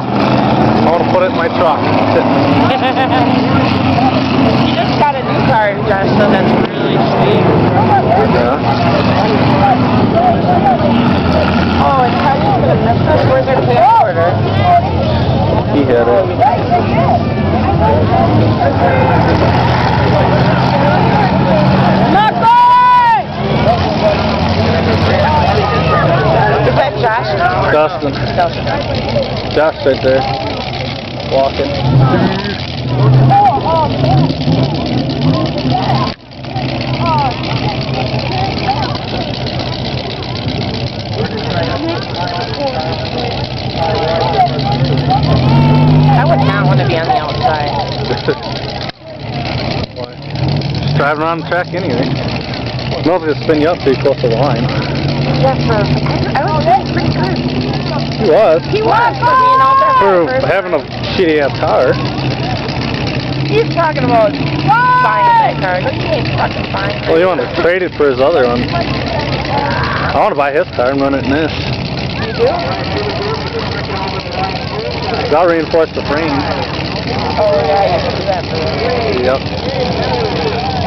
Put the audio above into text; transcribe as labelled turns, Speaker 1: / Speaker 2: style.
Speaker 1: Well, I want to put it in my truck.
Speaker 2: you just got a new car, Justin. That's really sweet.
Speaker 1: yeah.
Speaker 2: Oh, it's probably for the Christmas. Where's our camcorder?
Speaker 1: He hit it.
Speaker 2: Oh,
Speaker 1: Dustin.
Speaker 2: Dustin.
Speaker 1: Josh right there. Walking.
Speaker 2: I would not want to be on the outside.
Speaker 1: Why? Just driving around the track anyway. No, if spin you up too close to the line.
Speaker 2: Yeah, for, I was pretty good.
Speaker 1: He was.
Speaker 2: He was for being out there
Speaker 1: For oh,
Speaker 2: for the first
Speaker 1: having a shitty ass car.
Speaker 2: He's talking about buying that car. No, ain't fucking buying
Speaker 1: Well, you want to trade it for his other one. I want to buy his car and run it in this.
Speaker 2: You do?
Speaker 1: I'll reinforce the frame.
Speaker 2: Oh, yeah, you can do that for
Speaker 1: Yep.